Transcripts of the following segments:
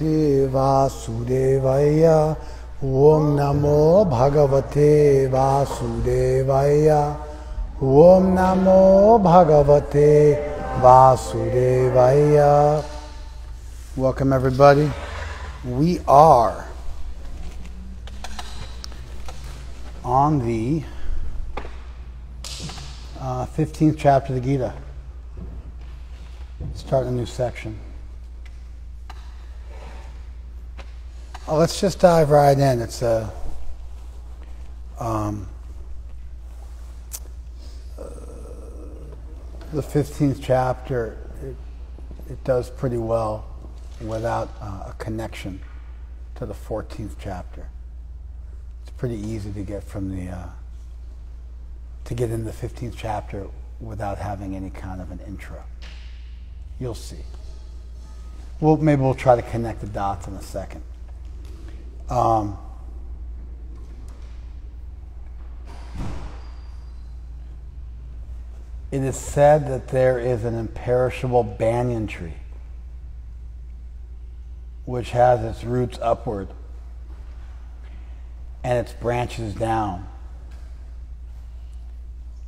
bhagavate vasudevaya. Om namo bhagavate vasudevaya. Om namo bhagavate vasudevaya. Welcome everybody. We are on the uh, 15th chapter of the Gita. Start a new section. Uh, let's just dive right in. It's a um, uh, the 15th chapter. It, it does pretty well without uh, a connection to the 14th chapter. It's pretty easy to get from the uh, to get in the 15th chapter without having any kind of an intro. You'll see. Well, maybe we'll try to connect the dots in a second. Um, it is said that there is an imperishable banyan tree which has its roots upward and its branches down,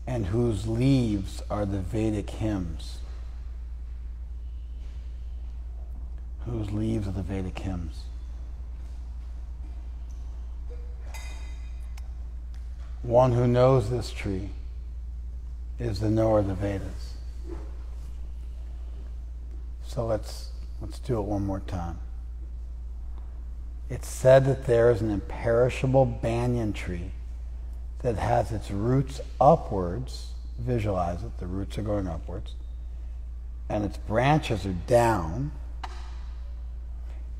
and whose leaves are the Vedic hymns. Whose leaves are the Vedic hymns. One who knows this tree is the knower of the Vedas. So let's let's do it one more time. It's said that there is an imperishable banyan tree that has its roots upwards. Visualize it, the roots are going upwards, and its branches are down,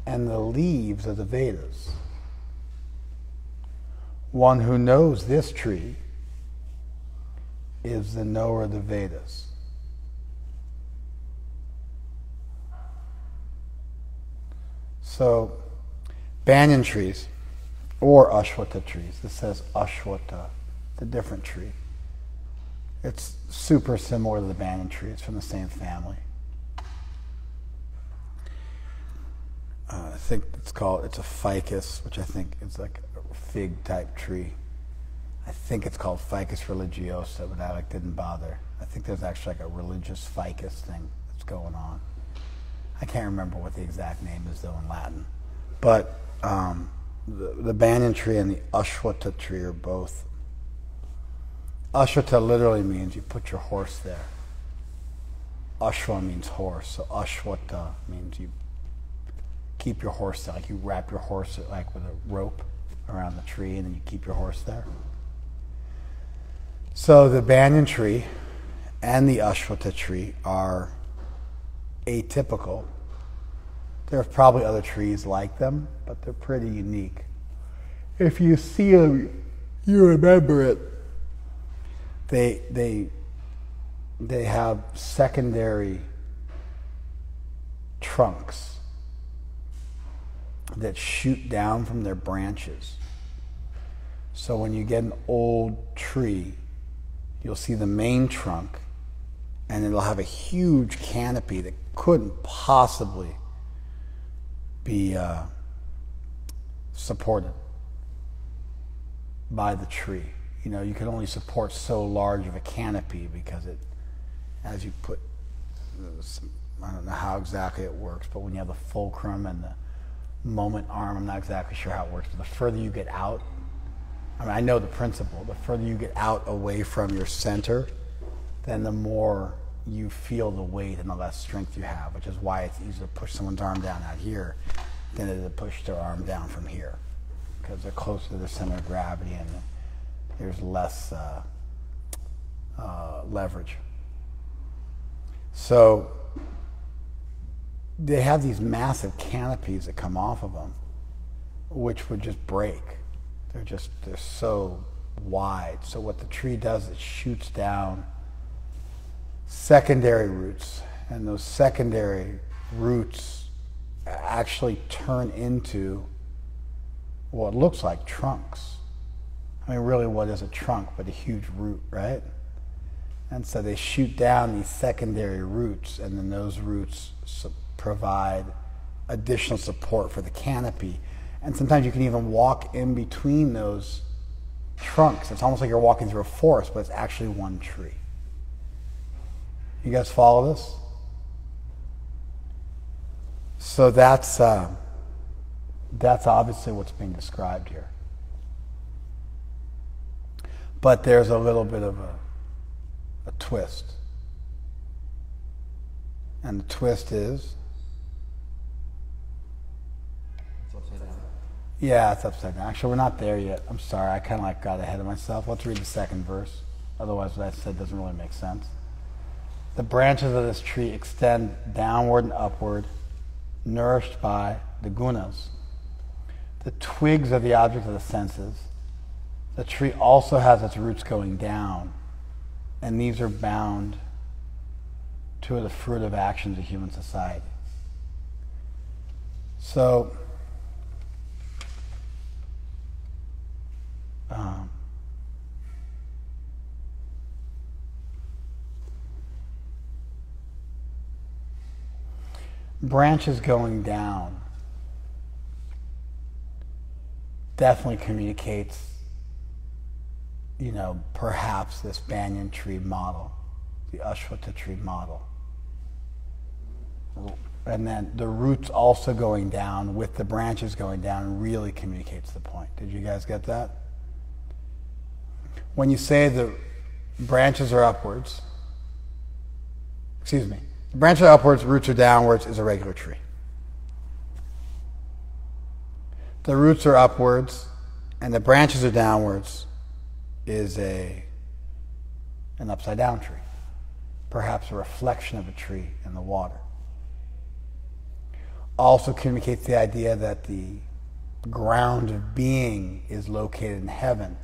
and the leaves are the Vedas. One who knows this tree is the knower of the Vedas. So, banyan trees or ashwata trees. This says ashwata, the different tree. It's super similar to the banyan tree. It's from the same family. Uh, I think it's called, it's a ficus, which I think is like fig type tree. I think it's called Ficus religiosa, but I didn't bother. I think there's actually like a religious ficus thing that's going on. I can't remember what the exact name is though in Latin. But um, the, the banyan tree and the ashwata tree are both. Ashwata literally means you put your horse there. Ashwa means horse, so ashwata means you keep your horse there, like you wrap your horse like with a rope around the tree, and then you keep your horse there. So the banyan tree and the ashwata tree are atypical. There are probably other trees like them, but they're pretty unique. If you see them, you remember it. They they they have secondary trunks that shoot down from their branches. So when you get an old tree, you'll see the main trunk, and it'll have a huge canopy that couldn't possibly be uh, supported by the tree. You know, you can only support so large of a canopy because it, as you put, I don't know how exactly it works, but when you have the fulcrum and the moment arm, I'm not exactly sure how it works, but the further you get out, I mean, I know the principle, the further you get out away from your center, then the more you feel the weight and the less strength you have, which is why it's easier to push someone's arm down out here than it is to push their arm down from here, because they're closer to the center of gravity and there's less uh, uh, leverage. So they have these massive canopies that come off of them, which would just break. They're just they're so wide. So what the tree does, it shoots down secondary roots, and those secondary roots actually turn into what looks like trunks. I mean, really, what is a trunk but a huge root, right? And so they shoot down these secondary roots, and then those roots provide additional support for the canopy. And sometimes you can even walk in between those trunks. It's almost like you're walking through a forest, but it's actually one tree. You guys follow this? So that's, uh, that's obviously what's being described here. But there's a little bit of a, a twist. And the twist is Yeah, it's upside down. Actually, we're not there yet. I'm sorry. I kind of like got ahead of myself. Let's read the second verse. Otherwise, what I said doesn't really make sense. The branches of this tree extend downward and upward, nourished by the gunas. The twigs are the objects of the senses. The tree also has its roots going down, and these are bound to the fruit of actions of human society. So, um, branches going down definitely communicates, you know, perhaps this banyan tree model, the Ashwatha tree model. And then the roots also going down with the branches going down really communicates the point. Did you guys get that? When you say the branches are upwards, excuse me, the branches are upwards, roots are downwards is a regular tree. The roots are upwards and the branches are downwards is a an upside down tree, perhaps a reflection of a tree in the water. Also communicates the idea that the ground of being is located in heaven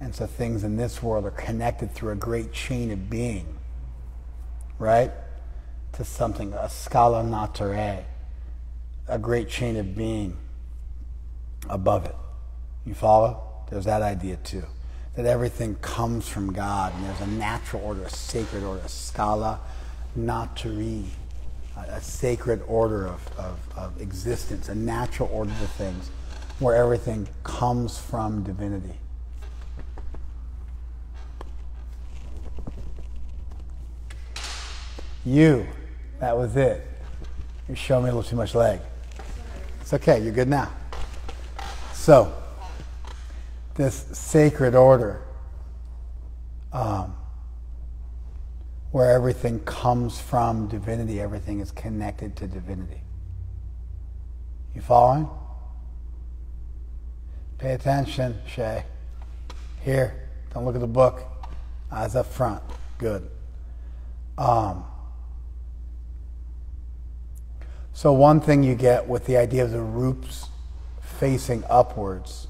and so things in this world are connected through a great chain of being, right? To something, a scala naturae, a great chain of being above it. You follow? There's that idea too. That everything comes from God and there's a natural order, a sacred order, a scala naturae, a, sacred order of, of, of existence, a natural order to things where everything comes from divinity. You. That was it. You showed me a little too much leg. It's okay. You're good now. So, this sacred order, um, where everything comes from divinity, everything is connected to divinity. You following? Pay attention, Shay. Here, don't look at the book. Eyes up front. Good. Um, so, one thing you get with the idea of the roots facing upwards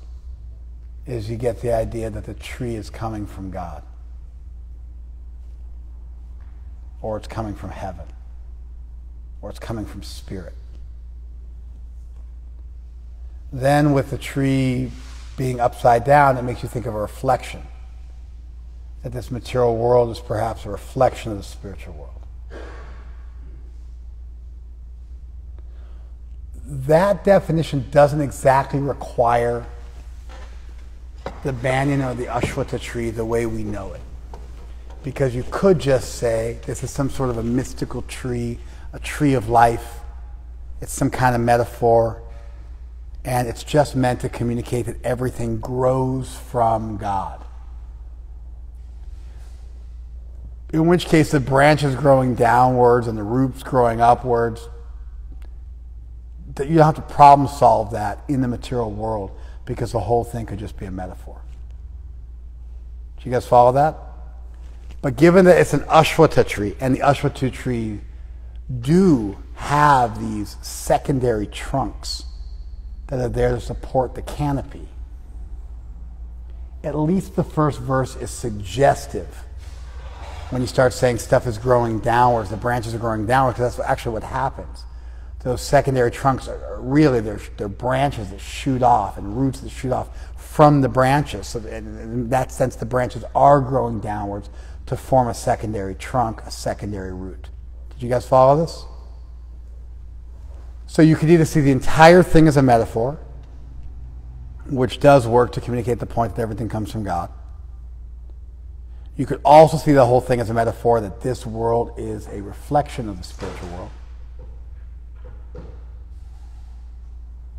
is you get the idea that the tree is coming from God or it's coming from heaven or it's coming from spirit. Then, with the tree being upside down, it makes you think of a reflection. That this material world is perhaps a reflection of the spiritual world. That definition doesn't exactly require the banyan or the ashwatha tree the way we know it. Because you could just say this is some sort of a mystical tree, a tree of life. It's some kind of metaphor. And it's just meant to communicate that everything grows from God. In which case, the branches growing downwards and the roots growing upwards that you don't have to problem solve that in the material world because the whole thing could just be a metaphor. Do you guys follow that? But given that it's an Ashwatha tree, and the Ashwatha tree do have these secondary trunks that are there to support the canopy, at least the first verse is suggestive when you start saying stuff is growing downwards, the branches are growing downwards, because that's actually what happens those secondary trunks are really they're, they're branches that shoot off and roots that shoot off from the branches. So in that sense, the branches are growing downwards to form a secondary trunk, a secondary root. Did you guys follow this? So you could either see the entire thing as a metaphor, which does work to communicate the point that everything comes from God. You could also see the whole thing as a metaphor that this world is a reflection of the spiritual world,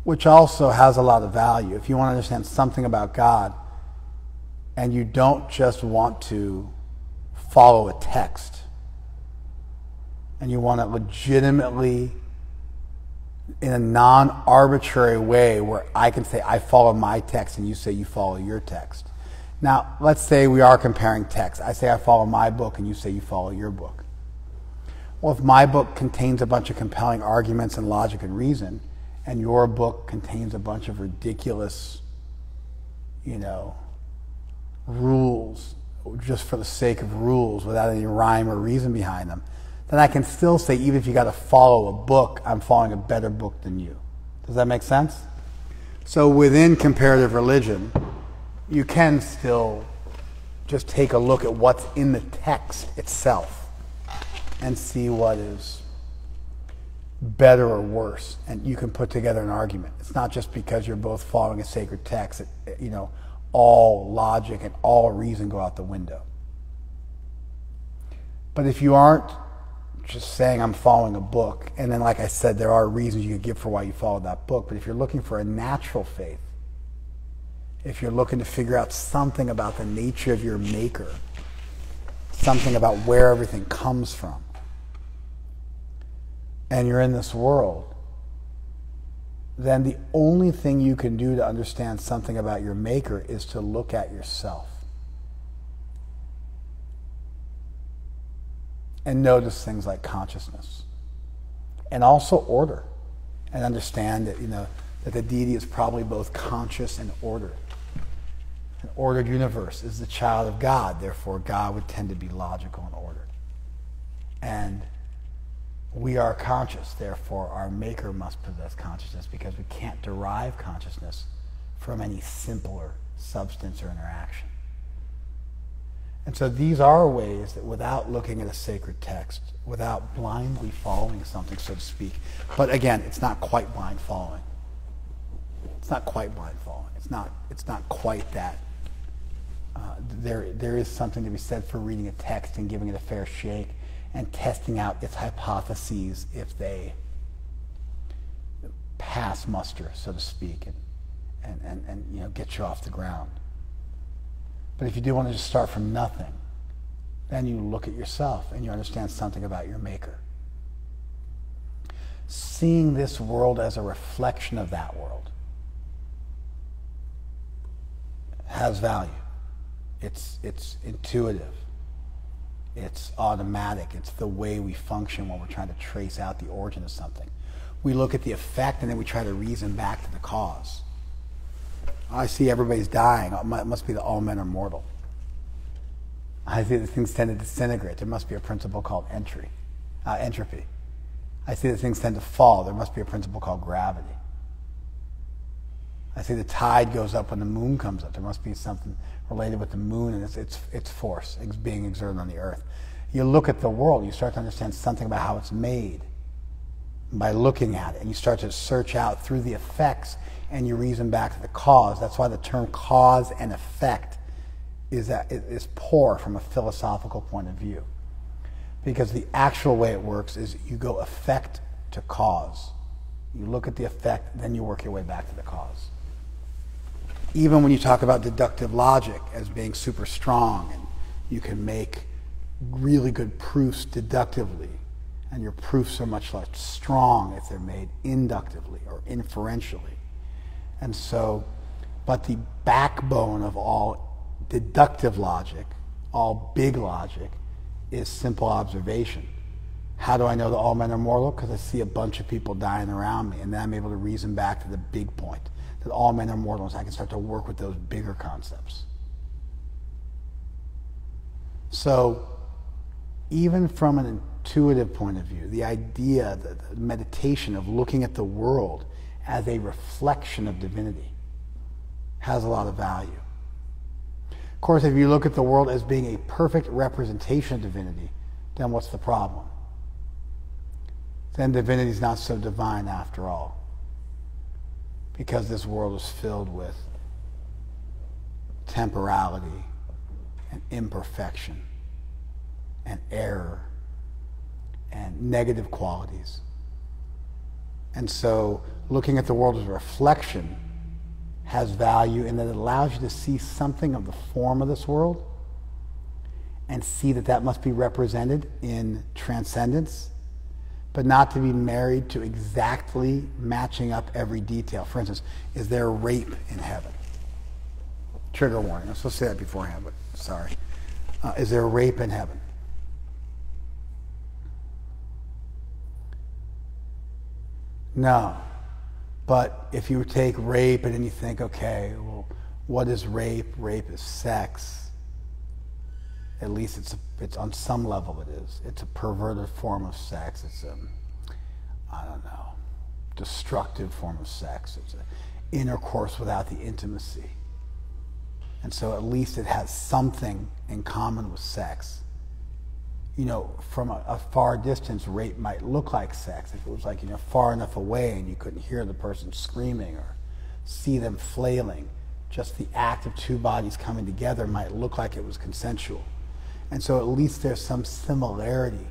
which also has a lot of value. If you want to understand something about God and you don't just want to follow a text and you want to legitimately in a non arbitrary way where I can say I follow my text and you say you follow your text. Now, let's say we are comparing texts. I say I follow my book and you say you follow your book. Well, if my book contains a bunch of compelling arguments and logic and reason, and your book contains a bunch of ridiculous, you know, rules just for the sake of rules without any rhyme or reason behind them, then I can still say, even if you got to follow a book, I'm following a better book than you. Does that make sense? So within comparative religion, you can still just take a look at what's in the text itself and see what is better or worse and you can put together an argument it's not just because you're both following a sacred text eh, you know all logic and all reason go out the window but if you aren't just saying I'm following a book, and then, like I said, there are reasons you could give for why you follow that book. But if you're looking for a natural faith, if you're looking to figure out something about the nature of your maker, something about where everything comes from, and you're in this world, then the only thing you can do to understand something about your maker is to look at yourself. and notice things like consciousness. And also order. And understand that you know that the deity is probably both conscious and ordered. An ordered universe is the child of god. Therefore god would tend to be logical and ordered. And we are conscious therefore our maker must possess consciousness because we can't derive consciousness from any simpler substance or interaction and so these are ways that without looking at a sacred text, without blindly following something, so to speak, but again, it's not quite blind following. It's not quite blind following. It's not, it's not quite that. Uh, there, there is something to be said for reading a text and giving it a fair shake and testing out its hypotheses if they pass muster, so to speak, and, and, and, and you know, get you off the ground. But if you do want to just start from nothing, then you look at yourself and you understand something about your maker. Seeing this world as a reflection of that world has value. It's, it's intuitive. It's automatic. It's the way we function when we're trying to trace out the origin of something. We look at the effect and then we try to reason back to the cause. I see everybody's dying. It must be that all men are mortal. I see that things tend to disintegrate. There must be a principle called entry, uh, entropy. I see that things tend to fall. There must be a principle called gravity. I see the tide goes up when the moon comes up. There must be something related with the moon and its, its, its force being exerted on the earth. You look at the world, you start to understand something about how it's made by looking at it, and you start to search out through the effects and you reason back to the cause. That's why the term cause and effect is, that, is poor from a philosophical point of view. Because the actual way it works is you go effect to cause. You look at the effect, then you work your way back to the cause. Even when you talk about deductive logic as being super strong and you can make really good proofs deductively, and your proofs are much less strong if they're made inductively or inferentially. And so, but the backbone of all deductive logic, all big logic, is simple observation. How do I know that all men are mortal? Because I see a bunch of people dying around me, and then I'm able to reason back to the big point that all men are mortal, so I can start to work with those bigger concepts. So, even from an intuitive point of view, the idea, the, the meditation of looking at the world as a reflection of divinity has a lot of value. Of course, if you look at the world as being a perfect representation of divinity, then what's the problem? then divinity is not so divine after all. Because this world is filled with temporality and imperfection and error and negative qualities. And so looking at the world as a reflection has value in that it allows you to see something of the form of this world and see that that must be represented in transcendence, but not to be married to exactly matching up every detail. For instance, is there rape in heaven? Trigger warning. I was supposed to say that beforehand, but sorry. Uh, is there rape in heaven? No. But if you take rape and then you think, okay, well, what is rape? Rape is sex. At least it's, it's on some level it is. It's a perverted form of sex. It's a, I don't know, destructive form of sex. It's an intercourse without the intimacy. And so at least it has something in common with sex you know, from a, a, far distance, rape might look like sex if it was like, you know, far enough away and you couldn't hear the person screaming or see them flailing. Just the act of two bodies coming together might look like it was consensual. And so at least there's some similarity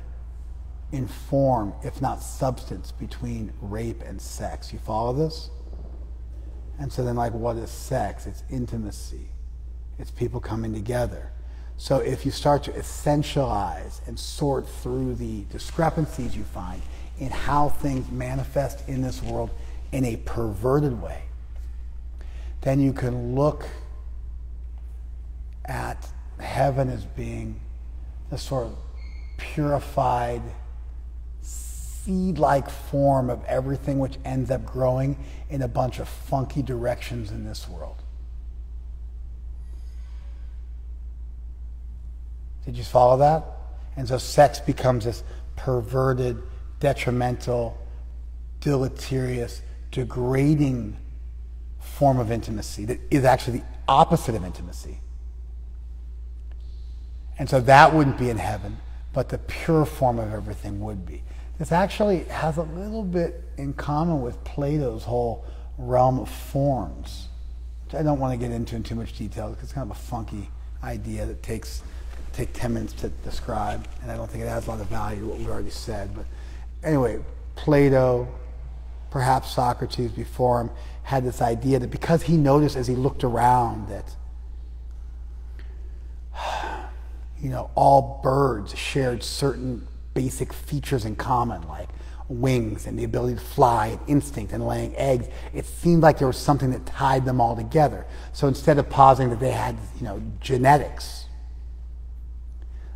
in form, if not substance, between rape and sex. You follow this? And so then, like, what is sex? It's intimacy, it's people coming together. So if you start to essentialize and sort through the discrepancies you find in how things manifest in this world in a perverted way, then you can look at heaven as being the sort of purified seed-like form of everything which ends up growing in a bunch of funky directions in this world. Did you follow that? And so sex becomes this perverted, detrimental, deleterious, degrading form of intimacy that is actually the opposite of intimacy. And so that wouldn't be in heaven, but the pure form of everything would be. This actually has a little bit in common with Plato's whole realm of forms, which I don't want to get into in too much detail because it's kind of a funky idea that takes take 10 minutes to describe, and I don't think it adds a lot of value to what we've already said. But anyway, Plato, perhaps Socrates before him, had this idea that because he noticed as he looked around that you know all birds shared certain basic features in common like wings and the ability to fly and instinct and laying eggs it seemed like there was something that tied them all together so instead of positing that they had you know genetics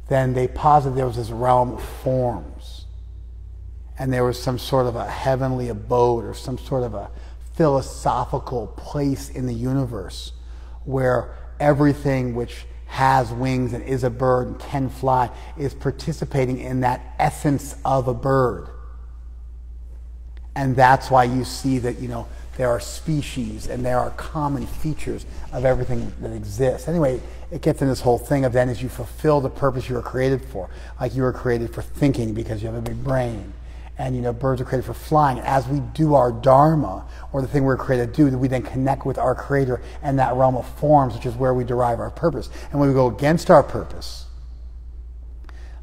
then they posited there was this realm of forms. And there was some sort of a heavenly abode or some sort of a philosophical place in the universe where everything which has wings and is a bird and can fly is participating in that essence of a bird. And that's why you see that, you know, there are species and there are common features of everything that exists. Anyway, it gets in this whole thing of then as you fulfill the purpose you were created for. Like you were created for thinking because you have a big brain. And you know, birds are created for flying. As we do our dharma, or the thing we're created to do, we then connect with our creator and that realm of forms, which is where we derive our purpose. And when we go against our purpose,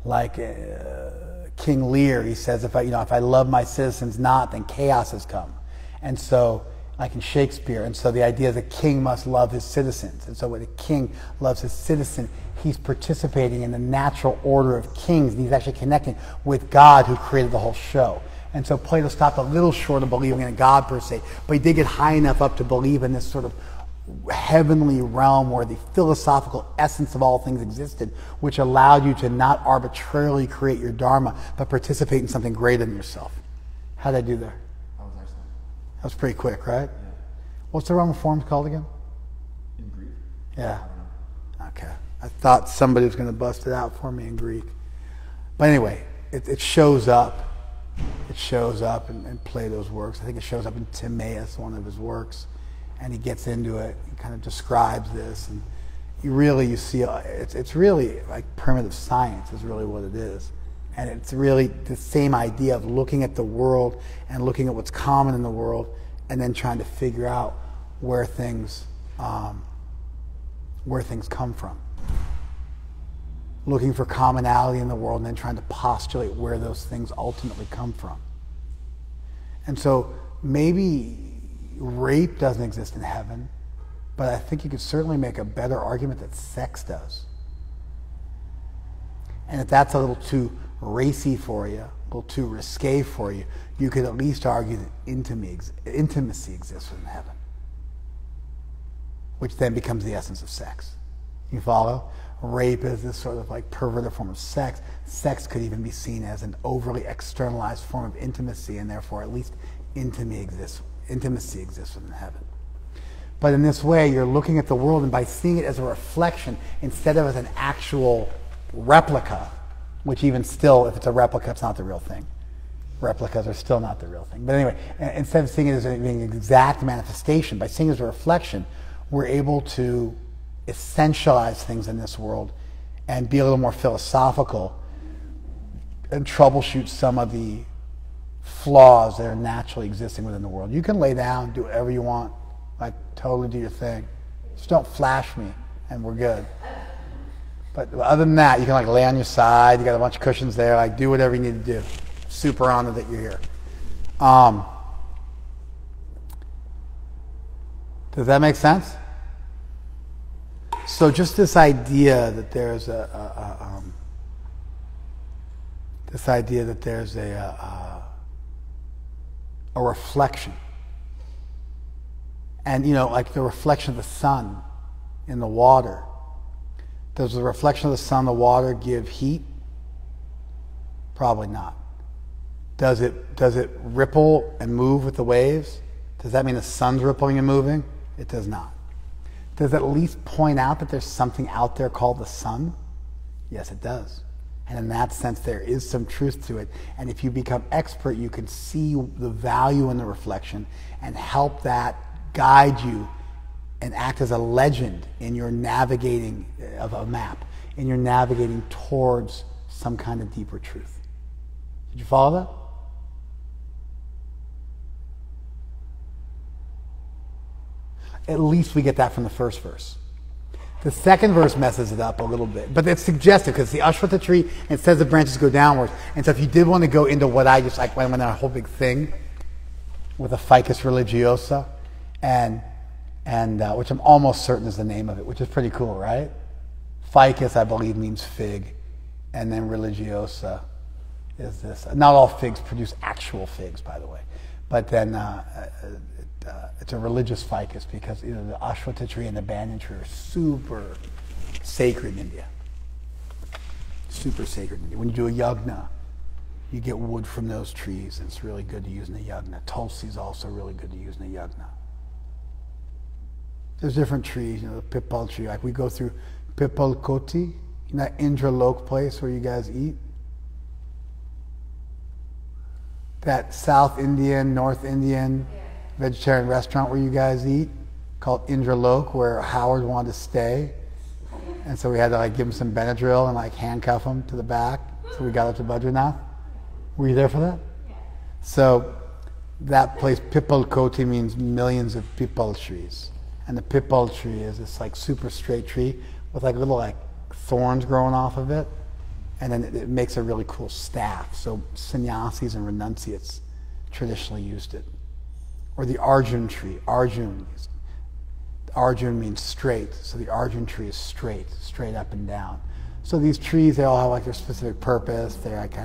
like uh, King Lear, he says, if I, you know, if I love my citizens not, then chaos has come. And so like in Shakespeare. And so the idea is a king must love his citizens. And so when a king loves his citizen, he's participating in the natural order of kings, and he's actually connecting with God who created the whole show. And so Plato stopped a little short of believing in a God per se, but he did get high enough up to believe in this sort of heavenly realm where the philosophical essence of all things existed, which allowed you to not arbitrarily create your dharma, but participate in something greater than yourself. How did I do there? That was pretty quick, right? Yeah. What's the Roman forms called again? In Greek. Yeah. Okay. I thought somebody was going to bust it out for me in Greek. But anyway, it, it shows up. It shows up in, in, Plato's works. I think it shows up in Timaeus, one of his works. And he gets into it. He kind of describes this. And you really, you see, uh, it's, it's really like primitive science is really what it is. And it's really the same idea of looking at the world and looking at what's common in the world and then trying to figure out where things, um, where things come from. Looking for commonality in the world and then trying to postulate where those things ultimately come from. And so maybe rape doesn't exist in heaven, but I think you could certainly make a better argument that sex does. And if that's a little too racy for you, a little too risque for you, you could at least argue that intimacy exists in heaven, which then becomes the essence of sex. You follow? Rape is this sort of like perverted form of sex. Sex could even be seen as an overly externalized form of intimacy, and therefore at least intimacy exists, intimacy exists within heaven. But in this way, you're looking at the world, and by seeing it as a reflection instead of as an actual replica, which even still, if it's a replica, it's not the real thing. Replicas are still not the real thing. But anyway, instead of seeing it as being an exact manifestation, by seeing it as a reflection, we're able to essentialize things in this world and be a little more philosophical and troubleshoot some of the flaws that are naturally existing within the world. You can lay down, do whatever you want, like totally do your thing. Just don't flash me, and we're good. But other than that, you can like lay on your side. You got a bunch of cushions there. Like do whatever you need to do. Super honored that you're here. Um, does that make sense? So just this idea that there's a, a, a um, this idea that there's a, a, a reflection, and you know, like the reflection of the sun in the water does the reflection of the sun, on the water, give heat? Probably not. Does it, does it ripple and move with the waves? Does that mean the sun's rippling and moving? It does not. Does it at least point out that there's something out there called the sun? Yes, it does. And in that sense, there is some truth to it. And if you become expert, you can see the value in the reflection and help that guide you and act as a legend in your navigating uh, of a map, in your navigating towards some kind of deeper truth. Did you follow that? At least we get that from the first verse. The second verse messes it up a little bit, but it's suggestive because the Ashwatha tree, it says the branches go downwards. And so if you did want to go into what I just like, went on a whole big thing with a ficus religiosa, and and uh, which I'm almost certain is the name of it, which is pretty cool, right? Ficus, I believe, means fig, and then religiosa is this. Not all figs produce actual figs, by the way, but then uh, uh it, uh, it's a religious ficus because know, the ashwatha tree and the banyan tree are super sacred in India. Super sacred in India. When you do a yagna, you get wood from those trees, and it's really good to use in a yagna. Tulsi is also really good to use in a yagna there's different trees, you know, the pipal tree. Like we go through Pipal Koti, that Indralok place where you guys eat. That South Indian, North Indian vegetarian restaurant where you guys eat called Indralok where Howard wanted to stay. And so we had to like give him some Benadryl and like handcuff him to the back. So we got up to Badrinath. Were you there for that? Yeah. So that place, Pipal Koti means millions of pipal trees. And the pipal tree is this like super straight tree with like little like thorns growing off of it. And then it, it makes a really cool staff. So sannyasis and renunciates traditionally used it. Or the Arjun tree. Arjun. Arjun means straight. So the Arjun tree is straight, straight up and down. So these trees, they all have like their specific purpose. They're like,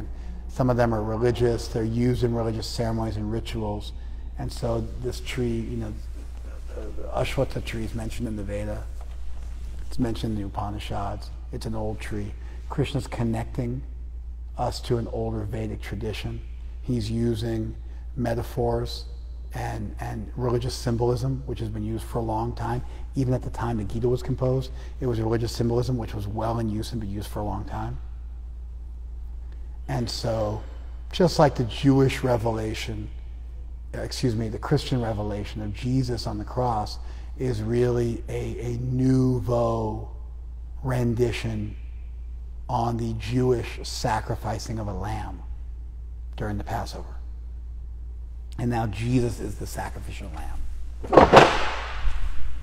some of them are religious. They're used in religious ceremonies and rituals. And so this tree, you know, Uh, Ashwatha tree is mentioned in the Veda. It's mentioned in the Upanishads. It's an old tree. Krishna's connecting us to an older Vedic tradition. He's using metaphors and, and religious symbolism, which has been used for a long time. Even at the time the Gita was composed, it was religious symbolism which was well in use and been used for a long time. And so, just like the Jewish revelation excuse me, the Christian revelation of Jesus on the cross is really a, a nouveau rendition on the Jewish sacrificing of a lamb during the Passover. And now Jesus is the sacrificial lamb.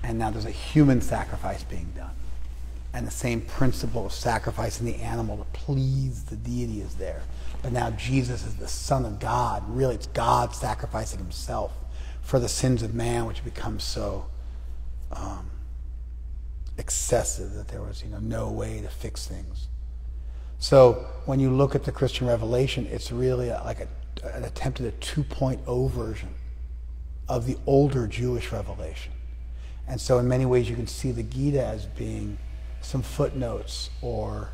And now there's a human sacrifice being done. And the same principle of sacrificing the animal to please the deity is there. But now Jesus is the Son of God. Really, it's God sacrificing himself for the sins of man, which becomes so um, excessive that there was you know, no way to fix things. So when you look at the Christian revelation, it's really like a, an attempt at a 2.0 version of the older Jewish revelation. And so in many ways you can see the Gita as being some footnotes or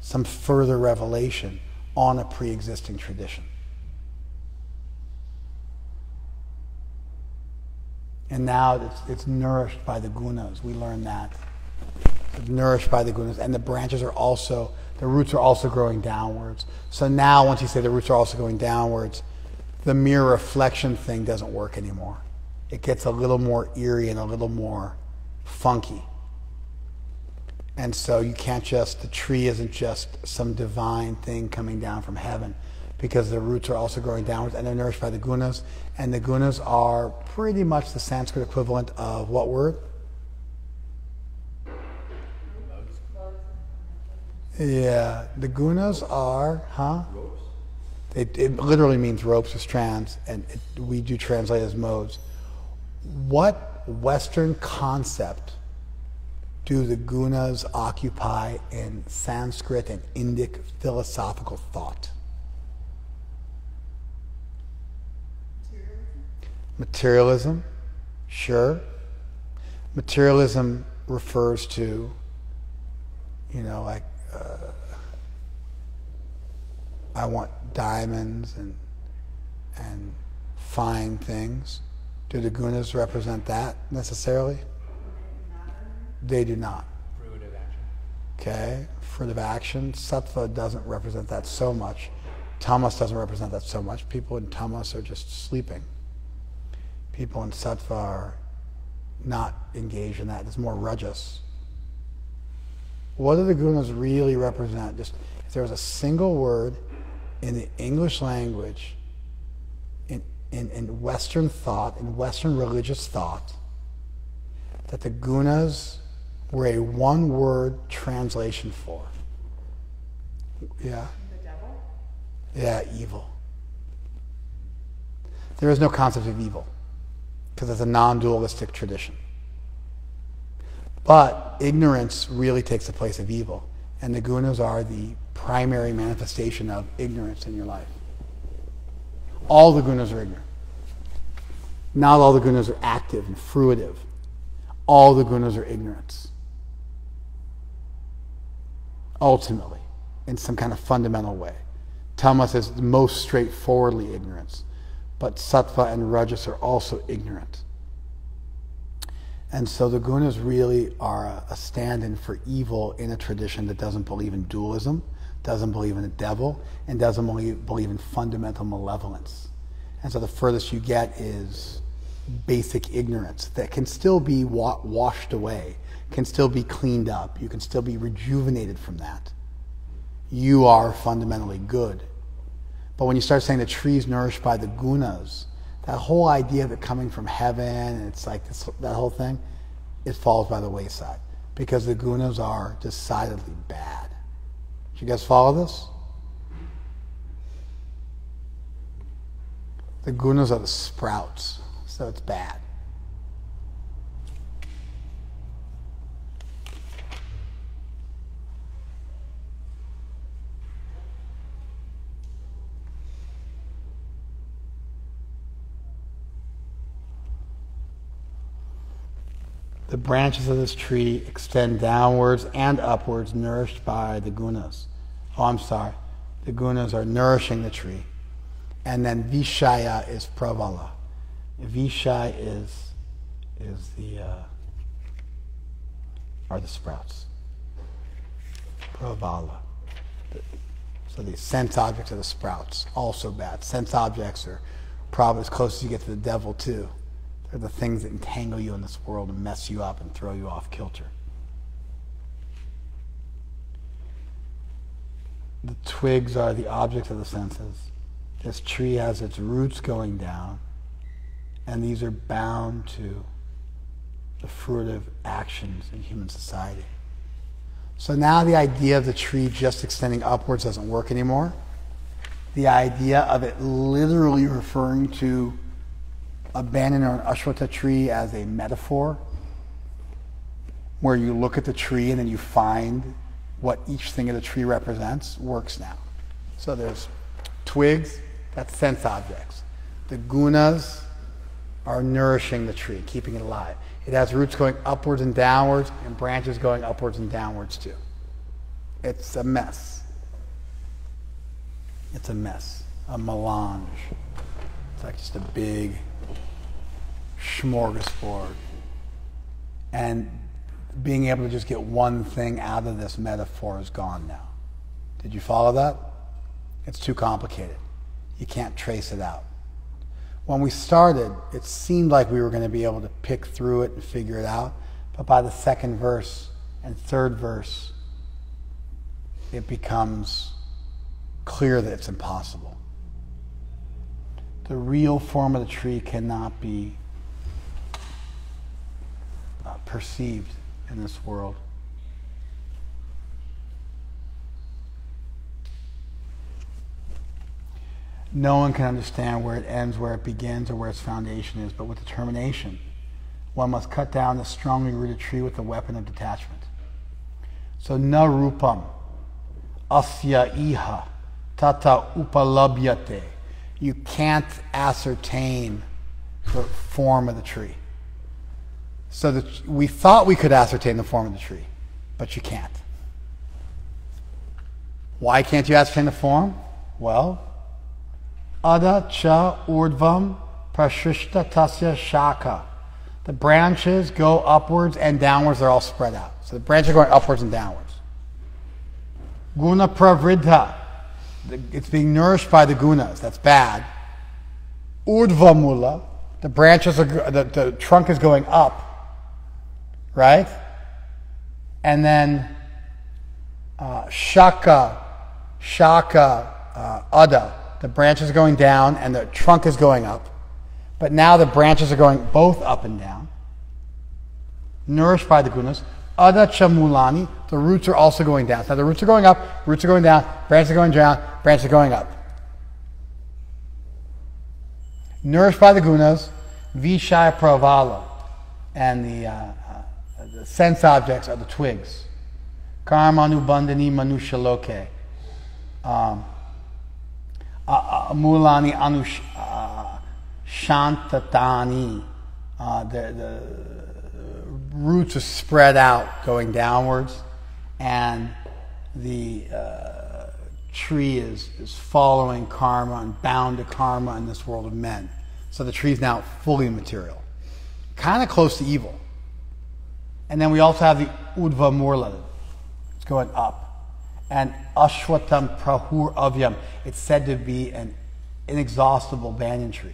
some further revelation on a pre-existing tradition. And now it's, it's nourished by the gunas. We learn that. It's nourished by the gunas. And the branches are also, the roots are also growing downwards. So now, once you say the roots are also going downwards, the mere reflection thing doesn't work anymore. It gets a little more eerie and a little more funky. And so you can't just, the tree isn't just some divine thing coming down from heaven because the roots are also growing downwards and they're nourished by the gunas. And the gunas are pretty much the Sanskrit equivalent of what word? Yeah, the gunas are, huh? It, it literally means ropes or strands, and it, we do translate as modes. What Western concept do the gunas occupy in Sanskrit and Indic philosophical thought? Materialism, sure. Materialism refers to, you know, like uh, I want diamonds and and fine things. Do the gunas represent that necessarily? They do not. Fruit of action. Okay, fruit of action. Sattva doesn't represent that so much. Tamas doesn't represent that so much. People in tamas are just sleeping people in sattva are not engaged in that. It's more rajas. What do the gunas really represent? Just if there was a single word in the English language, in, in, in Western thought, in Western religious thought, that the gunas were a one word translation for. Yeah? The devil? Yeah, evil. There is no concept of evil because it's a non dualistic tradition. But ignorance really takes the place of evil, and the gunas are the primary manifestation of ignorance in your life. All the gunas are ignorant. Not all the gunas are active and fruitive. All the gunas are ignorance. Ultimately, in some kind of fundamental way. Tamas is most straightforwardly ignorance but sattva and rajas are also ignorant. And so the gunas really are a, a stand in for evil in a tradition that doesn't believe in dualism, doesn't believe in the devil, and doesn't believe, believe in fundamental malevolence. And so the furthest you get is basic ignorance that can still be wa- washed away, can still be cleaned up, you can still be rejuvenated from that. You are fundamentally good but when you start saying the tree is nourished by the gunas, that whole idea of it coming from heaven, and it's like this, that whole thing, it falls by the wayside because the gunas are decidedly bad. Do you guys follow this? The gunas are the sprouts, so it's bad. The branches of this tree extend downwards and upwards, nourished by the gunas. Oh, I'm sorry. The gunas are nourishing the tree. And then Vishaya is Pravala. Vishaya is, is the, uh, are the sprouts. Pravala. So the sense objects are the sprouts, also bad. Sense objects are probably as close as you get to the devil, too. They're the things that entangle you in this world and mess you up and throw you off kilter. the twigs are the objects of the senses. This tree has its roots going down, and these are bound to the fruitive actions in human society. So now the idea of the tree just extending upwards doesn't work anymore. The idea of it literally referring to a banyan or an ashwatha tree as a metaphor, where you look at the tree and then you find what each thing of the tree represents, works now. So there's twigs, that's sense objects. The gunas are nourishing the tree, keeping it alive. It has roots going upwards and downwards and branches going upwards and downwards too. It's a mess. It's a mess, a melange. It's like just a big smorgasbord. And being able to just get one thing out of this metaphor is gone now. Did you follow that? It's too complicated. You can't trace it out. When we started, it seemed like we were going to be able to pick through it and figure it out. But by the second verse and third verse, it becomes clear that it's impossible. The real form of the tree cannot be perceived in this world. No one can understand where it ends, where it begins, or where its foundation is, but with determination, one must cut down the strongly rooted tree with the weapon of detachment. So, na rupam, asya iha, tata upalabhyate. You can't ascertain the form of the tree. So that we thought we could ascertain the form of the tree, but you can't. Why can't you ascertain the form? Well, Ada cha urdvam prashishta tasya shaka. The branches go upwards and downwards, they're all spread out. So the branches are going upwards and downwards. Guna pravridha. It's being nourished by the gunas. That's bad. Urdvamula. The branches are, the, the trunk is going up. Right? And then uh, shaka, shaka, uh, ada the branches are going down and the trunk is going up. But now the branches are going both up and down, nourished by the gunas. Ada chamulani, the roots are also going down. Now the roots are going up, roots are going down, branches are going down, branches are going up. Nourished by the gunas, vishaya pravala, and the, uh, sense objects are the twigs. Karmanu bandhani manushaloke. Um, Mulani Anush Shantatani. Uh, the, the roots are spread out going downwards, and the uh, tree is, is following karma and bound to karma in this world of men. So the tree is now fully material, kind of close to evil. And then we also have the Udva Murla, it's going up and Ashwatam Prahur Avyam. It's said to be an inexhaustible banyan tree.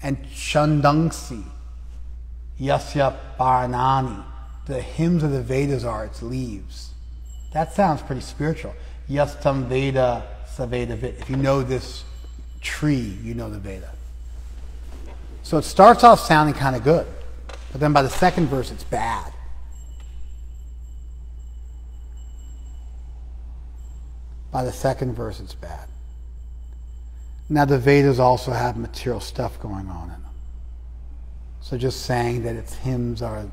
And Chandangsi, Yasya Paranani. The hymns of the Vedas are its leaves. That sounds pretty spiritual. Yastam Veda Saveda Vid. If you know this tree, you know the Veda. So it starts off sounding kind of good, but then by the second verse, it's bad. By the second verse, it's bad. Now, the Vedas also have material stuff going on in them. So just saying that its hymns are,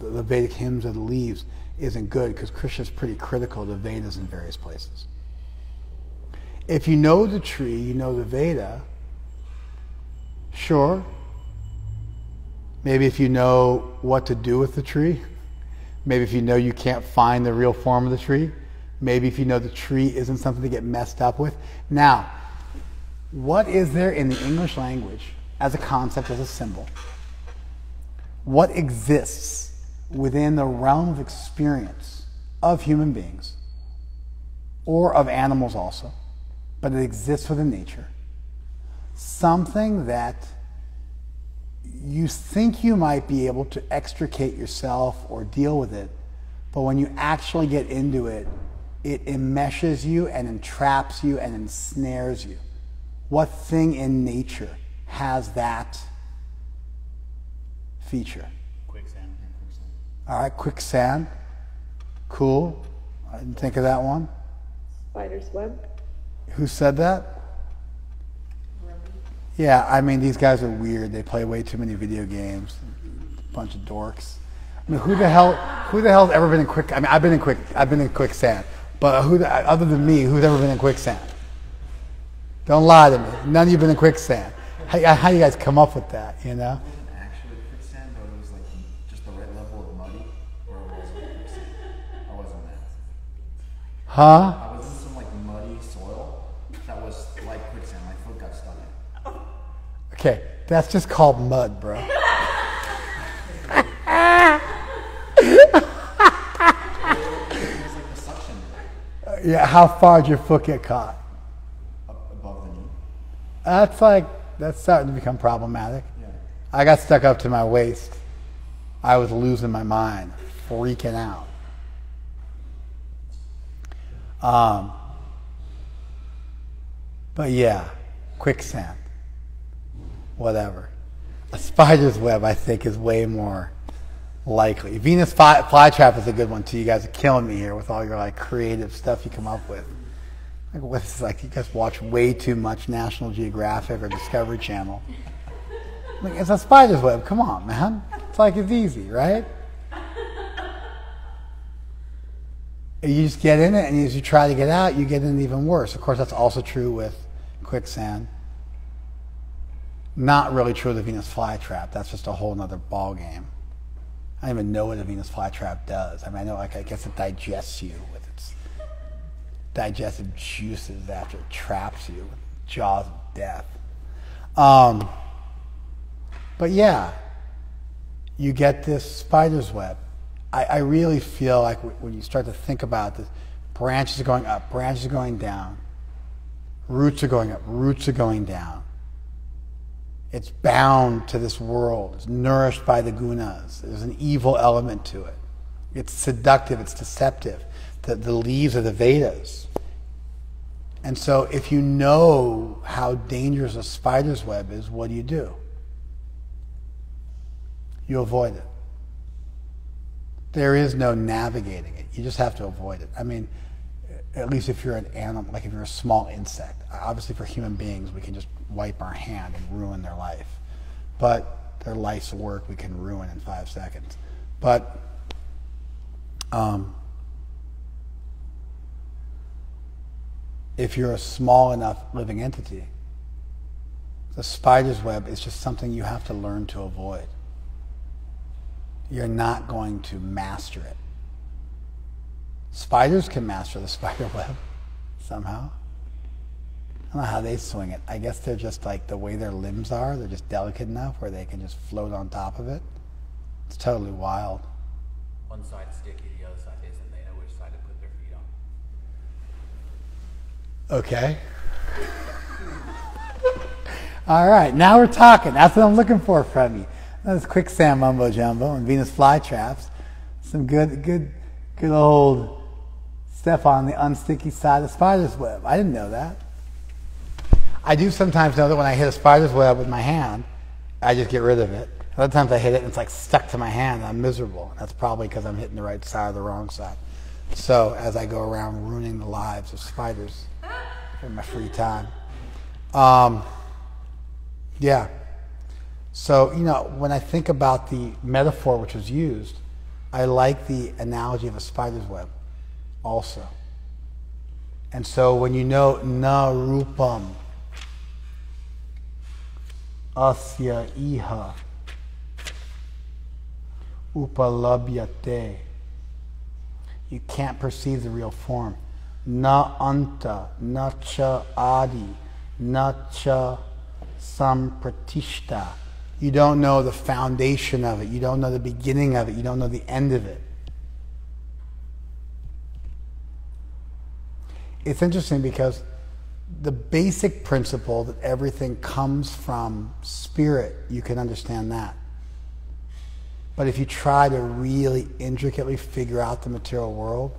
the Vedic hymns are the leaves isn't good because Krishna is pretty critical of the Vedas in various places. If you know the tree, you know the Veda, sure. Maybe if you know what to do with the tree, maybe if you know you can't find the real form of the tree, Maybe if you know the tree isn't something to get messed up with. Now, what is there in the English language as a concept, as a symbol? What exists within the realm of experience of human beings or of animals also, but it exists within nature? Something that you think you might be able to extricate yourself or deal with it, but when you actually get into it, it enmeshes you and entraps you and ensnares you. What thing in nature has that feature? Quicksand. All right, quicksand. Cool. I didn't think of that one. Spider's web. Who said that? Yeah, I mean, these guys are weird. They play way too many video games. Bunch of dorks. I mean, who the hell, who the hell's ever been in quick? I mean, I've been in quick, I've been in quicksand. But who, other than me, who's ever been in quicksand? Don't lie to me. None of you've been in quicksand. How, how you guys come up with that? You know? It actually quicksand, but was like just the right level of muddy, or it wasn't quicksand. I wasn't that. Huh? I was in some like muddy soil that was like quicksand. My foot got stuck in. Okay, that's just called mud, bro. It was like the suction Yeah, how far did your foot get caught? up above the knee. That's like that's starting to become problematic. Yeah. I got stuck up to my waist. I was losing my mind, freaking out. Um, but yeah, quicksand, whatever. A spider's web, I think, is way more likely. Venus fly, flytrap is a good one too. You guys are killing me here with all your like creative stuff you come up with. Like, what is like you guys watch way too much National Geographic or Discovery Channel. Like, it's a spider's web. Come on, man. It's like it's easy, right? You just get in it, and as you try to get out, you get in even worse. Of course, that's also true with quicksand. Not really true with the Venus flytrap. That's just a whole other ball game. I don't even know what a Venus flytrap does. I mean, I know, like, I guess it digests you with its digestive juices after it traps you with jaws of death. Um, but yeah, you get this spider's web. I, I really feel like when you start to think about this, branches are going up, branches are going down, roots are going up, roots are going down. It's bound to this world. It's nourished by the gunas. There's an evil element to it. It's seductive. It's deceptive. The, the leaves of the Vedas. And so, if you know how dangerous a spider's web is, what do you do? You avoid it. There is no navigating it. You just have to avoid it. I mean, at least if you're an animal, like if you're a small insect. Obviously, for human beings, we can just wipe our hand and ruin their life. But their life's work we can ruin in five seconds. But um, if you're a small enough living entity, the spider's web is just something you have to learn to avoid. You're not going to master it. Spiders can master the spider web somehow. I don't know how they swing it. I guess they're just like the way their limbs are, they're just delicate enough where they can just float on top of it. It's totally wild. One side's sticky, the other side isn't. They know which side to put their feet on. Okay. All right, now we're talking. That's what I'm looking for from you. That's quicksand mumbo jumbo and Venus flytraps. Some good, good, good old stuff on the unsticky side of spider's web. I didn't know that. I do sometimes know that when I hit a spider's web with my hand, I just get rid of it. Other times I hit it and it's like stuck to my hand. And I'm miserable. That's probably because I'm hitting the right side or the wrong side. So as I go around ruining the lives of spiders in my free time. Um, yeah. So, you know, when I think about the metaphor which was used, I like the analogy of a spider's web also. And so when you know na rupam asya iha upalabhyate, you can't perceive the real form. Na anta, na cha adi, na cha sampratishta. You don't know the foundation of it. You don't know the beginning of it. You don't know the end of it. It's interesting because the basic principle that everything comes from spirit, you can understand that. But if you try to really intricately figure out the material world,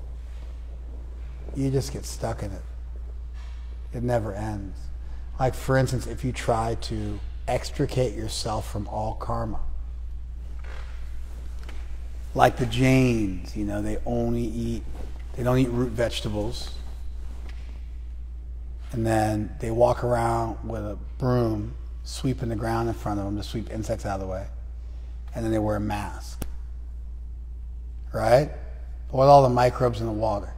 you just get stuck in it. It never ends. Like, for instance, if you try to extricate yourself from all karma, like the Jains, you know, they only eat, they don't eat root vegetables. And then they walk around with a broom, sweeping the ground in front of them to sweep insects out of the way. And then they wear a mask. Right? What all the microbes in the water?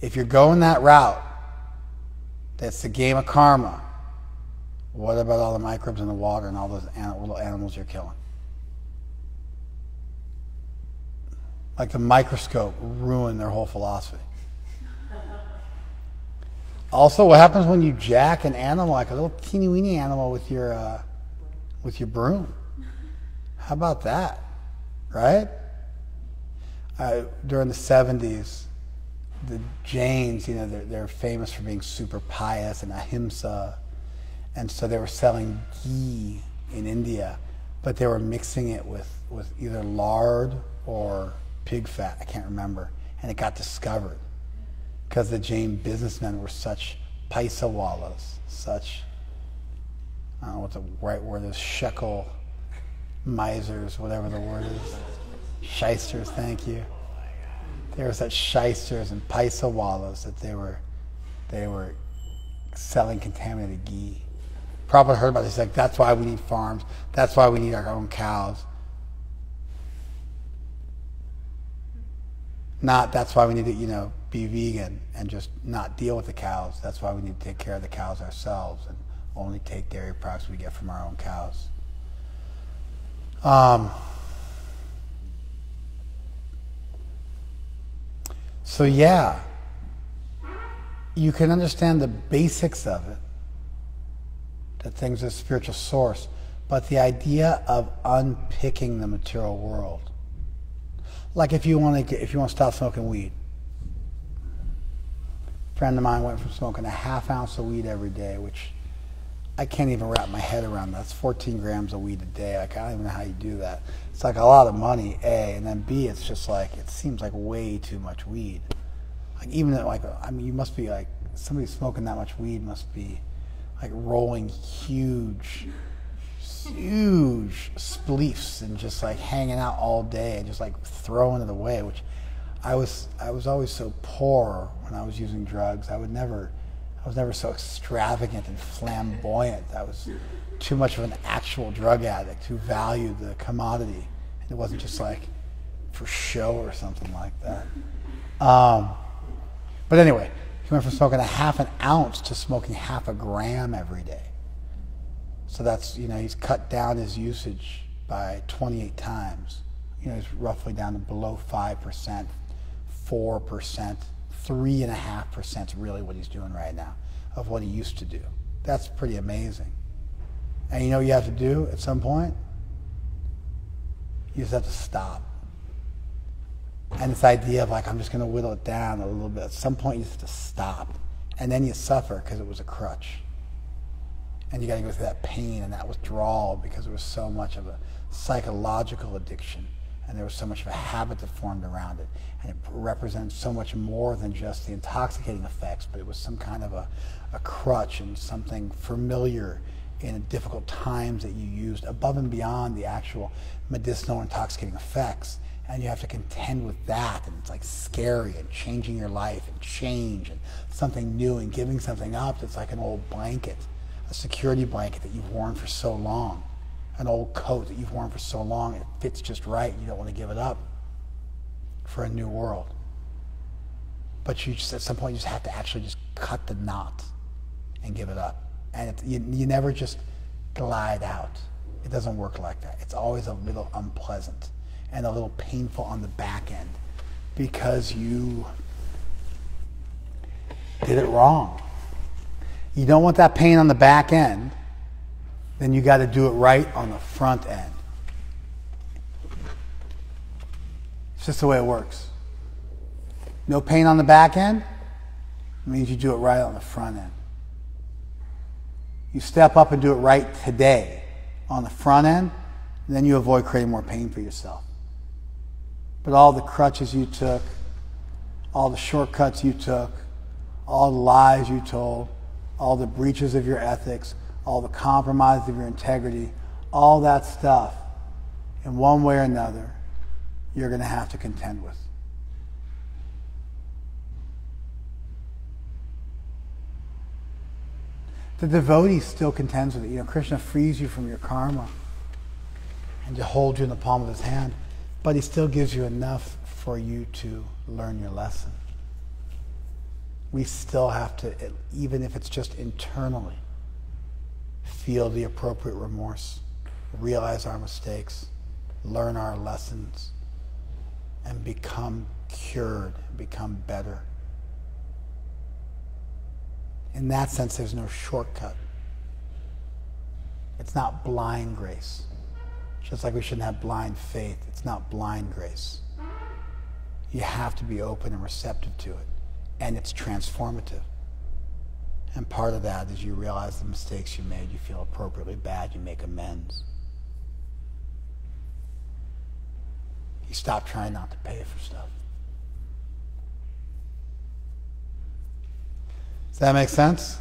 If you're going that route, that's the game of karma. What about all the microbes in the water and all those little animals you're killing? Like the microscope ruined their whole philosophy. Also, what happens when you jack an animal, like a little teeny weeny animal, with your uh, with your broom? How about that, right? Uh, during the '70s, the Jains, you know, they're, they're famous for being super pious and ahimsa, and so they were selling ghee in India, but they were mixing it with with either lard or pig fat. I can't remember, and it got discovered because the Jain businessmen were such paisawalas, such, I don't know what the right word is, shekel misers, whatever the word is. Shysters, thank you. They were such shysters and paisawalas that they were, they were selling contaminated ghee. Prabhupada heard about this. He's like, that's why we need farms. That's why we need our own cows. Not that's why we need to, you know, be vegan and just not deal with the cows. That's why we need to take care of the cows ourselves and only take dairy products we get from our own cows. Um, so yeah, you can understand the basics of it, that things are spiritual source, but the idea of unpicking the material world like if you want to if you want to stop smoking weed. Friend of mine went from smoking a half ounce of weed every day, which I can't even wrap my head around. That's 14 grams of weed a day. Like, I don't even know how you do that. It's like a lot of money, A, and then B, it's just like it seems like way too much weed. Like even though, like I mean, you must be like somebody smoking that much weed must be like rolling huge huge spleefs and just like hanging out all day and just like throwing it away which i was i was always so poor when i was using drugs. I would never i was never so extravagant and flamboyant. I was too much of an actual drug addict who valued the commodity. It wasn't just like for show or something like that. Um, but anyway he went from smoking a half an ounce to smoking half a gram every day. So that's, you know, he's cut down his usage by 28 times. You know, he's roughly down to below 5%, 4%, 3.5% is really what he's doing right now of what he used to do. That's pretty amazing. And you know what you have to do at some point? You just have to stop. And this idea of like, I'm just going to whittle it down a little bit. At some point, you have to stop. And then you suffer because it was a crutch and you got to go through that pain and that withdrawal because there was so much of a psychological addiction and there was so much of a habit that formed around it. And it represents so much more than just the intoxicating effects but it was some kind of a, a crutch and something familiar in difficult times that you used above and beyond the actual medicinal intoxicating effects. And you have to contend with that. And it's like scary and changing your life and change and something new and giving something up that's like an old blanket a security blanket that you've worn for so long, an old coat that you've worn for so long, it fits just right, you don't want to give it up for a new world. But you just, at some point, you just have to actually just cut the knot and give it up. And it, you, you never just glide out. It doesn't work like that. It's always a little unpleasant and a little painful on the back end because you did it wrong you don't want that pain on the back end, then you got to do it right on the front end. It's just the way it works. No pain on the back end means you do it right on the front end. You step up and do it right today on the front end, then you avoid creating more pain for yourself. But all the crutches you took, all the shortcuts you took, all the lies you told, all the breaches of your ethics, all the compromise of your integrity, all that stuff, in one way or another, you're going to have to contend with. The devotee still contends with it. You know, Krishna frees you from your karma and to hold you in the palm of his hand, but he still gives you enough for you to learn your lesson. We still have to, even if it's just internally, feel the appropriate remorse, realize our mistakes, learn our lessons, and become cured, become better. In that sense, there's no shortcut. It's not blind grace. Just like we shouldn't have blind faith, it's not blind grace. You have to be open and receptive to it, and it's transformative. And part of that is you realize the mistakes you made, you feel appropriately bad, you make amends. You stop trying not to pay for stuff. Does that make sense?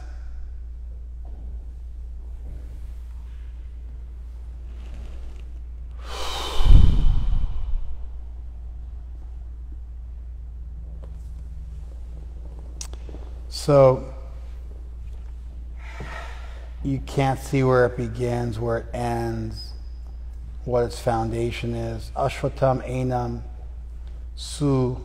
So you can't see where it begins, where it ends, what its foundation is. Ashwatam Enam Su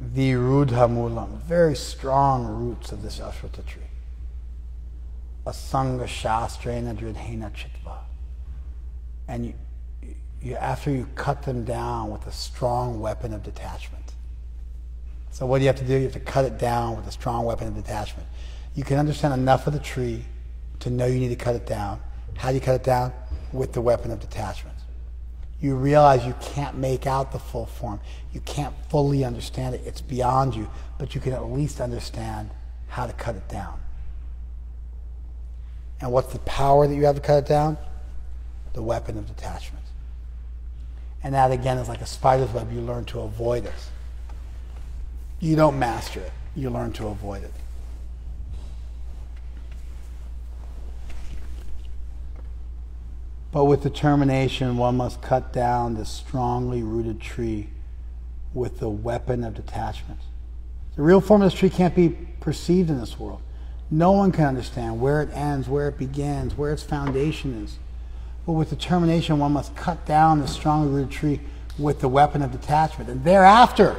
the Rudhamulam, very strong roots of this Ashwata tree. Asanga Shastrena Dridhena Chitva. And you, you, after you cut them down with a strong weapon of detachment. So what do you have to do? You have to cut it down with a strong weapon of detachment. You can understand enough of the tree to know you need to cut it down. How do you cut it down? With the weapon of detachment. You realize you can't make out the full form. You can't fully understand it. It's beyond you, but you can at least understand how to cut it down. And what's the power that you have to cut it down? The weapon of detachment. And that again is like a spider's web. You learn to avoid it. You don't master it, you learn to avoid it. But with determination, one must cut down this strongly rooted tree with the weapon of detachment. The real form of this tree can't be perceived in this world. No one can understand where it ends, where it begins, where its foundation is. But with determination, one must cut down the strongly rooted tree with the weapon of detachment. And thereafter,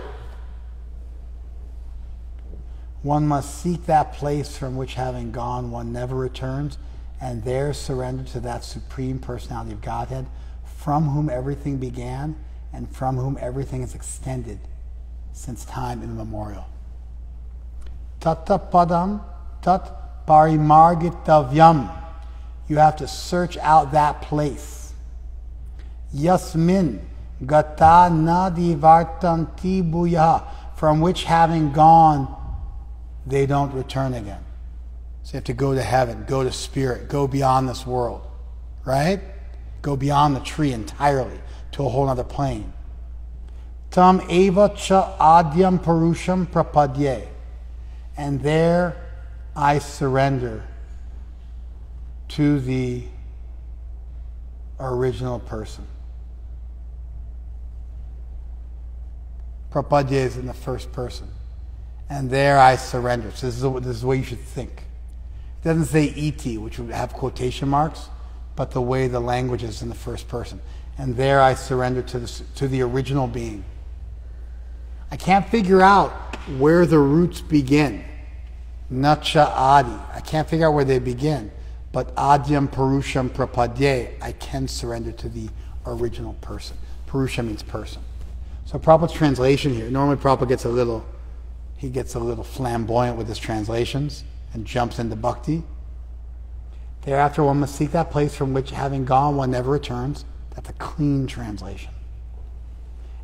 one must seek that place from which, having gone, one never returns and there surrender to that supreme personality of Godhead from whom everything began and from whom everything is extended since time immemorial. Tata padam tat parimargitavyam. You have to search out that place. Yasmin gata nadivartanti buya, from which having gone, they don't return again. So you have to go to heaven, go to spirit, go beyond this world, right? Go beyond the tree entirely to a whole other plane. Tam eva cha adyam parusham prapadye. And there I surrender to the original person. Prapadye is in the first person. And there I surrender. So this is, this is the way you should think. It doesn't say et, which would have quotation marks, but the way the language is in the first person. And there I surrender to the, to the original being. I can't figure out where the roots begin. Nacha adi. I can't figure out where they begin. But adyam parusham prapadye, I can surrender to the original person. Purusha means person. So Prabhupada's translation here, normally Prabhupada gets a little, he gets a little flamboyant with his translations and jumps into bhakti. Thereafter, one must seek that place from which, having gone, one never returns. That's a clean translation.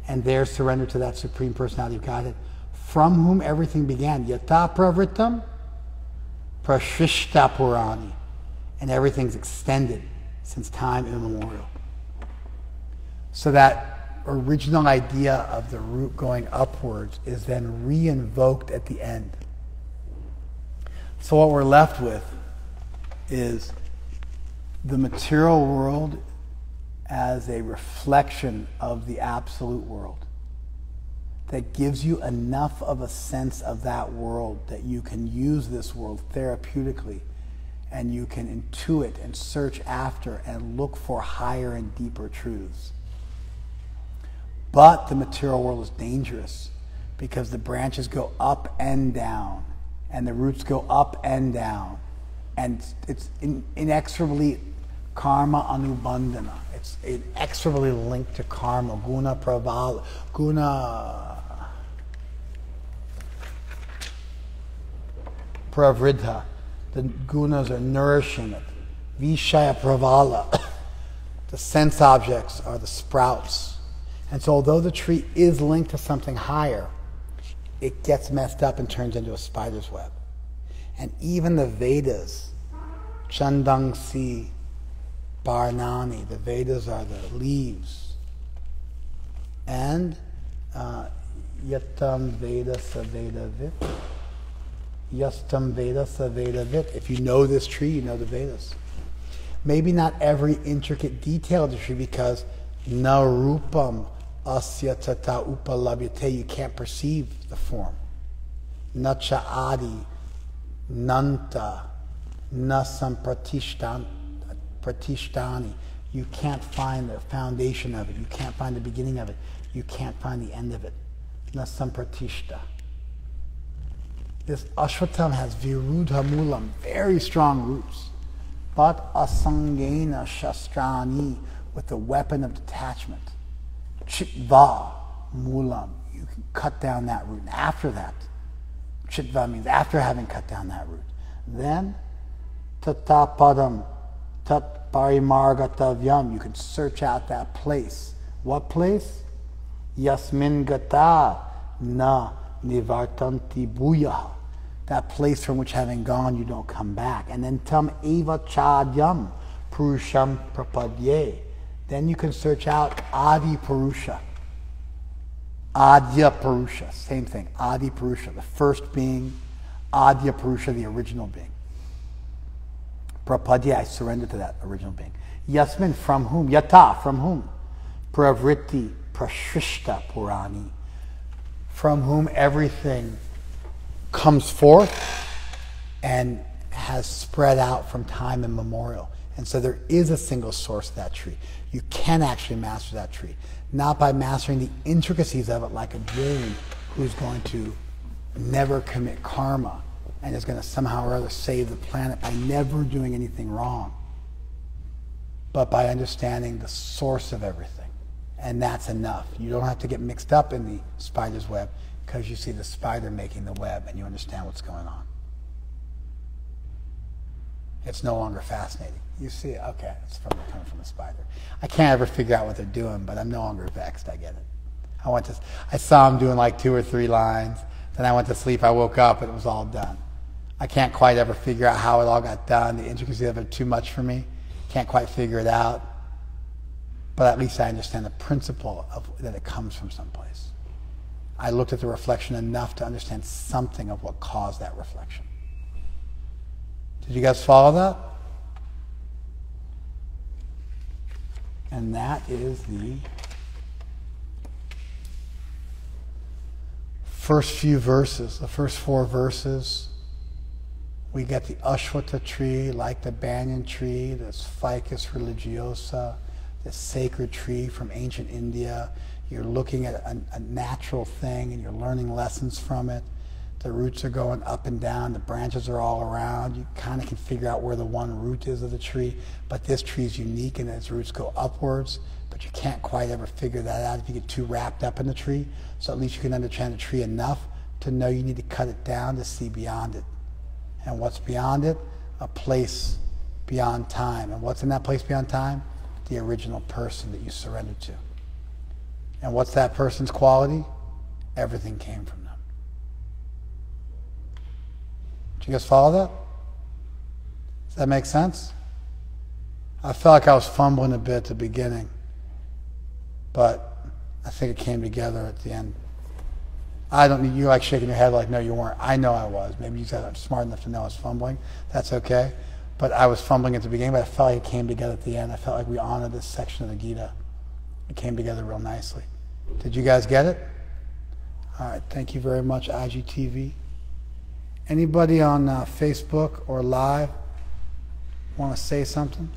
And there surrender to that Supreme Personality of Godhead, from whom everything began. Yata pravritam prashishta purani. And everything's extended since time immemorial. So that original idea of the root going upwards is then re-invoked at the end. So what we're left with is the material world as a reflection of the absolute world that gives you enough of a sense of that world that you can use this world therapeutically and you can intuit and search after and look for higher and deeper truths. But the material world is dangerous because the branches go up and down and the roots go up and down and it's in, inexorably karma anubandhana. It's inexorably linked to karma, guna pravala, guna pravridha. The gunas are nourishing it. Vishaya pravala. the sense objects are the sprouts. And so, although the tree is linked to something higher, it gets messed up and turns into a spider's web. And even the Vedas, Chandangsi, Barnani, the Vedas are the leaves. And uh, Yatam Veda Saveda Vit. Yastam Veda Saveda Vit. If you know this tree, you know the Vedas. Maybe not every intricate detail of the tree because narupam asya tata upalabhyate, you can't perceive the form. Nacha adi, nanta, nasam pratishtani. You can't find the foundation of it. You can't find the beginning of it. You can't find the end of it. Nasam pratishta. This ashwatam has virudha mulam, very strong roots. But asangena shastrani, with the weapon of detachment. Chitva mulam, you can cut down that root. And after that, chitva means after having cut down that root. Then, tatapadam, tat parimargatavyam, you can search out that place. What place? Yasmin gata na nivartanti bhuya. That place from which having gone you don't come back. And then tam eva chadyam purusham prapadye. Then you can search out Adi Purusha. Adya Purusha, same thing. Adi Purusha, the first being. Adya Purusha, the original being. Prapadya, I surrender to that original being. Yasmin, from whom? Yata, from whom? Pravritti, Prashrishta Purani, from whom everything comes forth and has spread out from time immemorial. And so there is a single source of that tree. You can actually master that tree. Not by mastering the intricacies of it like a Jain who's going to never commit karma and is going to somehow or other save the planet by never doing anything wrong, but by understanding the source of everything. And that's enough. You don't have to get mixed up in the spider's web because you see the spider making the web and you understand what's going on. It's no longer fascinating. You see okay, it's from coming from the spider. I can't ever figure out what they're doing, but I'm no longer vexed. I get it. I went to, I saw them doing like two or three lines. Then I went to sleep. I woke up and it was all done. I can't quite ever figure out how it all got done. The intricacy of it too much for me. Can't quite figure it out. But at least I understand the principle of that it comes from someplace. I looked at the reflection enough to understand something of what caused that reflection. Did you guys follow that? And that is the first few verses, the first four verses. We get the Ashwata tree, like the banyan tree, this Ficus religiosa, this sacred tree from ancient India. You're looking at a, a natural thing and you're learning lessons from it. The roots are going up and down, the branches are all around. You kind of can figure out where the one root is of the tree, but this tree is unique and its roots go upwards, but you can't quite ever figure that out if you get too wrapped up in the tree. So at least you can understand the tree enough to know you need to cut it down to see beyond it. And what's beyond it? A place beyond time. And what's in that place beyond time? The original person that you surrendered to. And what's that person's quality? Everything came from. Do you guys follow that? Does that make sense? I felt like I was fumbling a bit at the beginning, but I think it came together at the end. I don't. Need you like shaking your head like no, you weren't. I know I was. Maybe you said I'm smart enough to know I was fumbling. That's okay. But I was fumbling at the beginning, but I felt like it came together at the end. I felt like we honored this section of the Gita. It came together real nicely. Did you guys get it? All right. Thank you very much, IGTV. Anybody on uh, Facebook or live want to say something?